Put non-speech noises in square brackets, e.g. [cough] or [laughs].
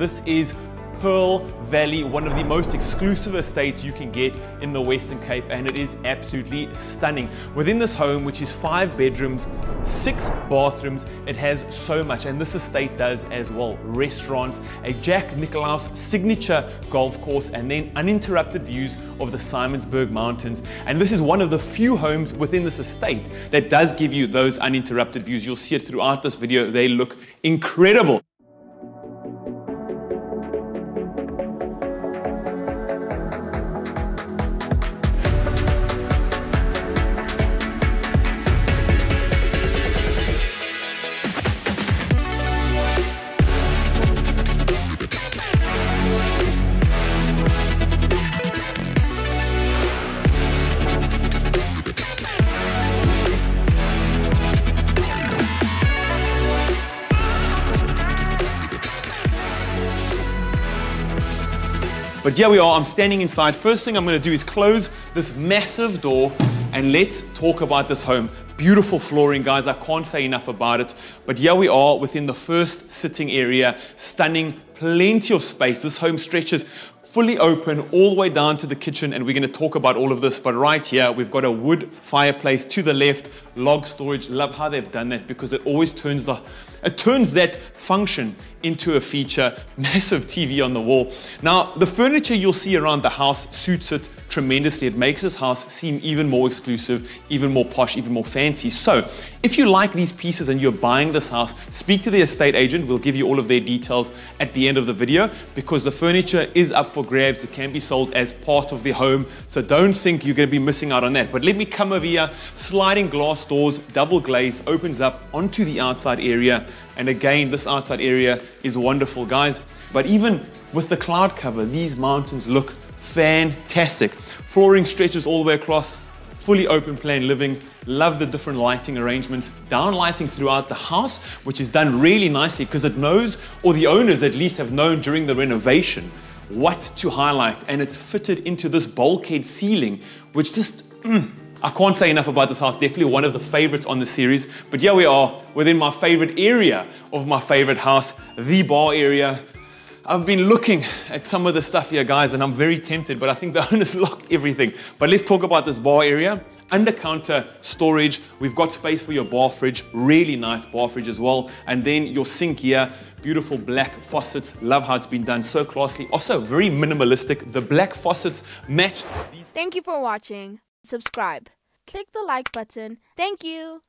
This is Pearl Valley, one of the most exclusive estates you can get in the Western Cape, and it is absolutely stunning. Within this home, which is five bedrooms, six bathrooms, it has so much, and this estate does as well. Restaurants, a Jack Nicklaus signature golf course, and then uninterrupted views of the Simonsberg Mountains. And this is one of the few homes within this estate that does give you those uninterrupted views. You'll see it throughout this video. They look incredible. But here we are, I'm standing inside. First thing I'm gonna do is close this massive door and let's talk about this home. Beautiful flooring, guys, I can't say enough about it. But here we are within the first sitting area, stunning, plenty of space. This home stretches fully open all the way down to the kitchen and we're going to talk about all of this. But right here we've got a wood fireplace to the left log storage. Love how they've done that because it always turns the it turns that function into a feature, [laughs] massive TV on the wall. Now, the furniture you'll see around the house suits it tremendously. It makes this house seem even more exclusive, even more posh, even more fancy. So, if you like these pieces and you're buying this house, speak to the estate agent. We'll give you all of their details at the end of the video because the furniture is up for grabs. It can be sold as part of the home. So don't think you're going to be missing out on that. But let me come over here. Sliding glass doors, double glaze, opens up onto the outside area. And again, this outside area is wonderful, guys. But even with the cloud cover, these mountains look fantastic. Flooring stretches all the way across, fully open plan living. Love the different lighting arrangements. Down lighting throughout the house, which is done really nicely because it knows, or the owners at least have known during the renovation, what to highlight. And it's fitted into this bulkhead ceiling, which just, mm, I can't say enough about this house. Definitely one of the favorites on the series. But here we are within my favorite area of my favorite house, the bar area. I've been looking at some of the stuff here, guys, and I'm very tempted, but I think the [laughs] owners lock everything. But let's talk about this bar area. Under counter storage, we've got space for your bar fridge, really nice bar fridge as well. And then your sink here, beautiful black faucets. Love how it's been done so classy. Also very minimalistic. The black faucets match. Thank you for watching subscribe. Click the like button. Thank you.